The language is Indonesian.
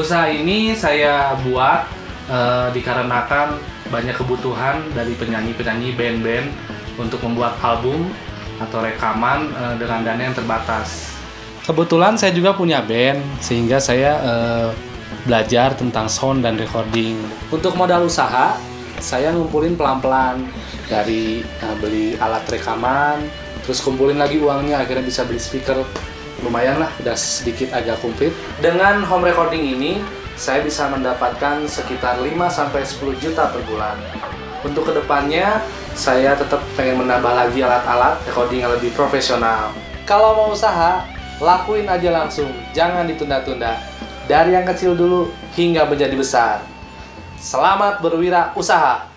Usaha ini saya buat eh, dikarenakan banyak kebutuhan dari penyanyi-penyanyi band-band untuk membuat album atau rekaman eh, dengan dana yang terbatas. Kebetulan saya juga punya band sehingga saya eh, belajar tentang sound dan recording. Untuk modal usaha, saya ngumpulin pelan-pelan dari eh, beli alat rekaman, terus kumpulin lagi uangnya akhirnya bisa beli speaker lumayan lah udah sedikit agak komplit dengan home recording ini saya bisa mendapatkan sekitar 5 sampai 10 juta per bulan. Untuk ke depannya saya tetap pengen menambah lagi alat-alat recording yang lebih profesional. Kalau mau usaha lakuin aja langsung. Jangan ditunda-tunda. Dari yang kecil dulu hingga menjadi besar. Selamat berwira usaha